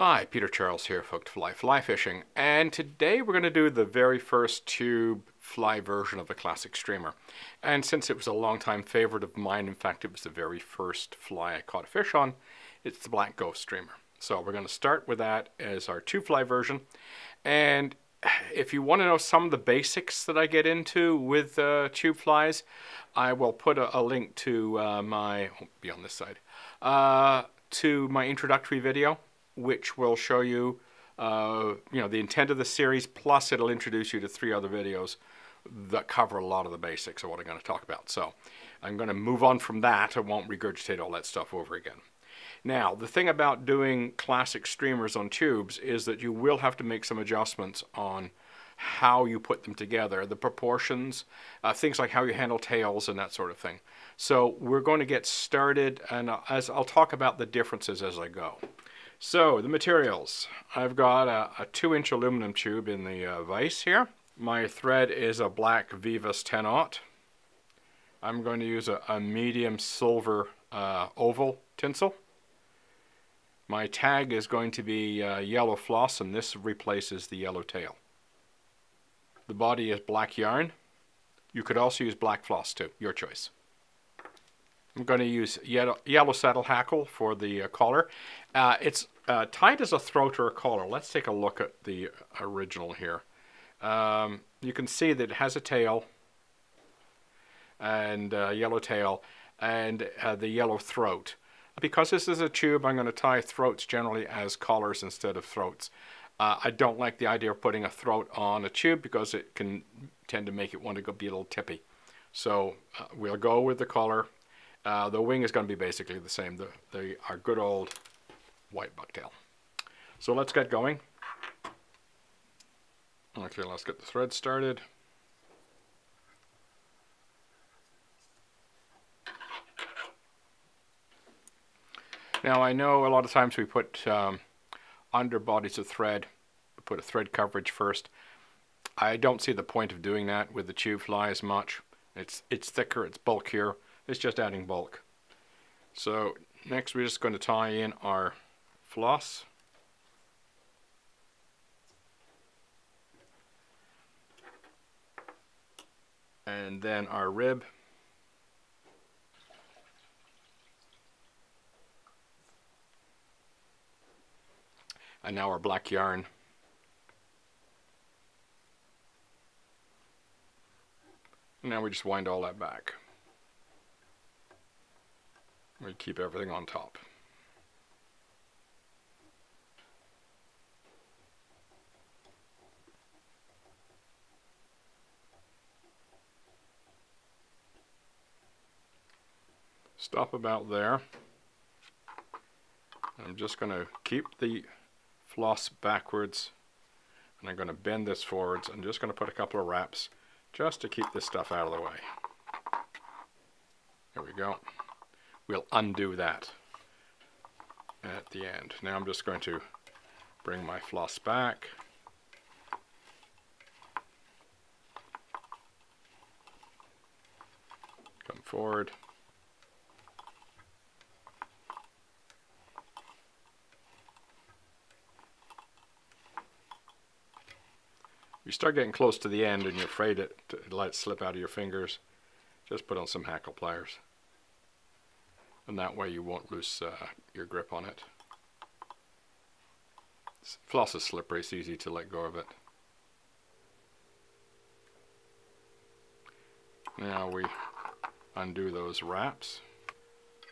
Hi, Peter Charles here, Hooked4Life Fly Fishing, and today we're going to do the very first tube fly version of a classic streamer. And since it was a long-time favorite of mine, in fact it was the very first fly I caught a fish on, it's the Black Ghost streamer. So we're going to start with that as our tube fly version. And if you want to know some of the basics that I get into with uh, tube flies, I will put a, a link to uh, my, oh, be on this side, uh, to my introductory video which will show you, uh, you know, the intent of the series, plus it'll introduce you to three other videos that cover a lot of the basics of what I'm going to talk about. So I'm going to move on from that. I won't regurgitate all that stuff over again. Now, the thing about doing classic streamers on tubes is that you will have to make some adjustments on how you put them together, the proportions, uh, things like how you handle tails and that sort of thing. So we're going to get started, and uh, as I'll talk about the differences as I go. So the materials. I've got a, a two inch aluminum tube in the uh, vise here. My thread is a black Veevus 10 aught. I'm going to use a, a medium silver uh, oval tinsel. My tag is going to be uh, yellow floss and this replaces the yellow tail. The body is black yarn. You could also use black floss too, your choice. I'm going to use yellow, yellow saddle hackle for the uh, collar. Uh, it's uh, tied as a throat or a collar. Let's take a look at the original here. Um, you can see that it has a tail and uh, yellow tail and uh, the yellow throat. Because this is a tube, I'm going to tie throats generally as collars instead of throats. Uh, I don't like the idea of putting a throat on a tube because it can tend to make it want to go be a little tippy. So we'll go with the collar uh, the wing is going to be basically the same, the, the, good old white bucktail. So let's get going. Okay, let's get the thread started. Now I know a lot of times we put um, under bodies of thread, put a thread coverage first. I don't see the point of doing that with the tube fly as much. It's, it's thicker, it's bulkier, it's just adding bulk. So next we're just going to tie in our floss. And then our rib. And now our black yarn. Now we just wind all that back. We keep everything on top. Stop about there. I'm just going to keep the floss backwards and I'm going to bend this forwards. I'm just going to put a couple of wraps just to keep this stuff out of the way. There we go we'll undo that at the end. Now I'm just going to bring my floss back. Come forward. you start getting close to the end and you're afraid it to let it slip out of your fingers, just put on some hackle pliers and that way you won't lose uh, your grip on it. Floss is slippery, it's easy to let go of it. Now we undo those wraps.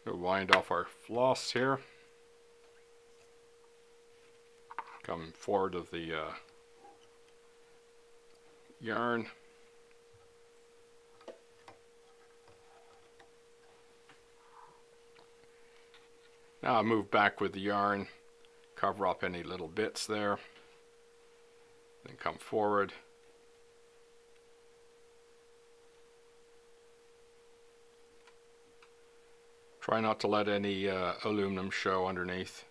We'll wind off our floss here. Come forward of the uh, yarn. Now I move back with the yarn, cover up any little bits there, then come forward. Try not to let any uh, aluminum show underneath.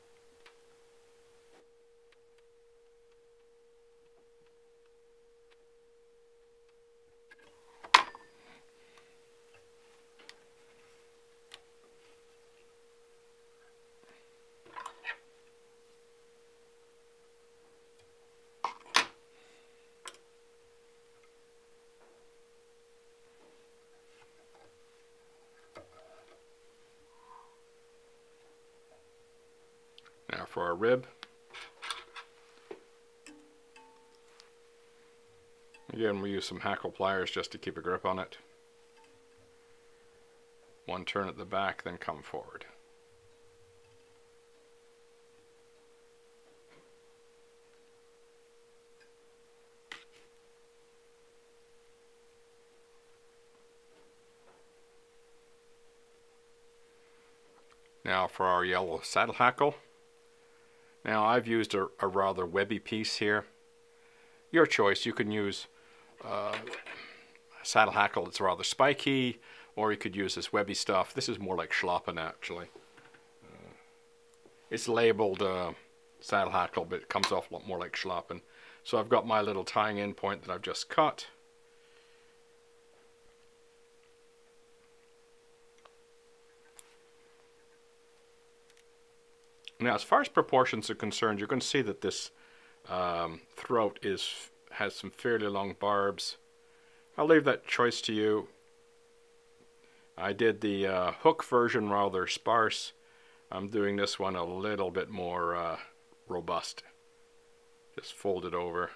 For our rib. Again, we use some hackle pliers just to keep a grip on it. One turn at the back, then come forward. Now for our yellow saddle hackle. Now I've used a, a rather webby piece here. Your choice, you can use uh, saddle hackle that's rather spiky, or you could use this webby stuff. This is more like schlappen actually. Uh, it's labeled uh, saddle hackle, but it comes off a lot more like schlappen. So I've got my little tying in point that I've just cut. Now, as far as proportions are concerned, you're going to see that this um, throat is has some fairly long barbs. I'll leave that choice to you. I did the uh, hook version rather sparse. I'm doing this one a little bit more uh, robust. Just fold it over.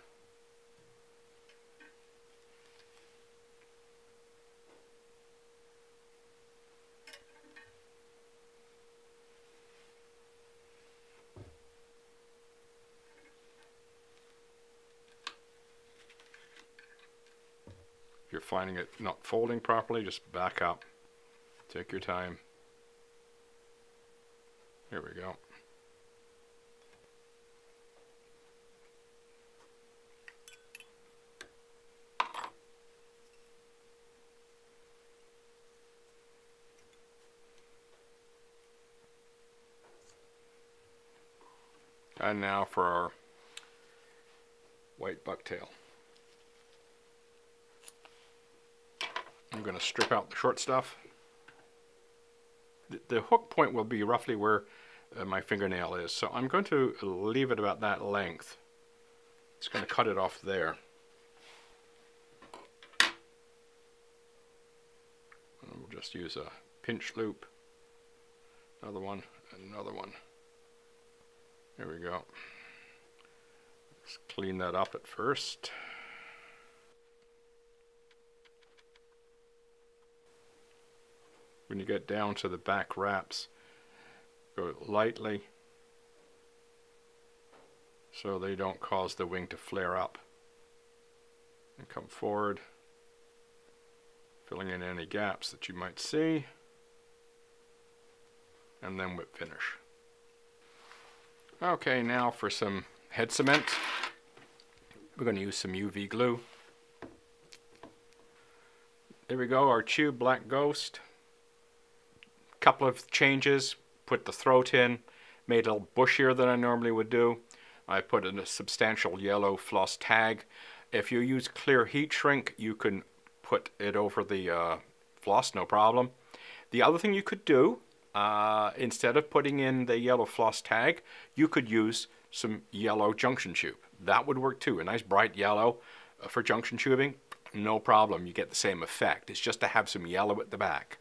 Finding it not folding properly, just back up. Take your time. Here we go. And now for our white bucktail. I'm going to strip out the short stuff. The, the hook point will be roughly where uh, my fingernail is, so I'm going to leave it about that length. It's going to cut it off there. And we'll just use a pinch loop. Another one, another one. There we go. Let's clean that up at first. When you get down to the back wraps go lightly so they don't cause the wing to flare up. And come forward filling in any gaps that you might see and then whip finish. Okay now for some head cement. We're going to use some UV glue. There we go our tube black ghost couple of changes. Put the throat in, made it a little bushier than I normally would do. I put in a substantial yellow floss tag. If you use clear heat shrink, you can put it over the uh, floss, no problem. The other thing you could do, uh, instead of putting in the yellow floss tag, you could use some yellow junction tube. That would work too, a nice bright yellow uh, for junction tubing, no problem, you get the same effect. It's just to have some yellow at the back.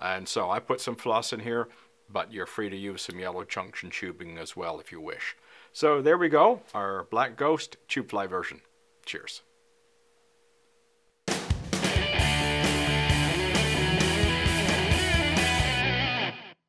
And so I put some floss in here, but you're free to use some yellow junction tubing as well if you wish. So there we go, our Black Ghost tube fly version. Cheers.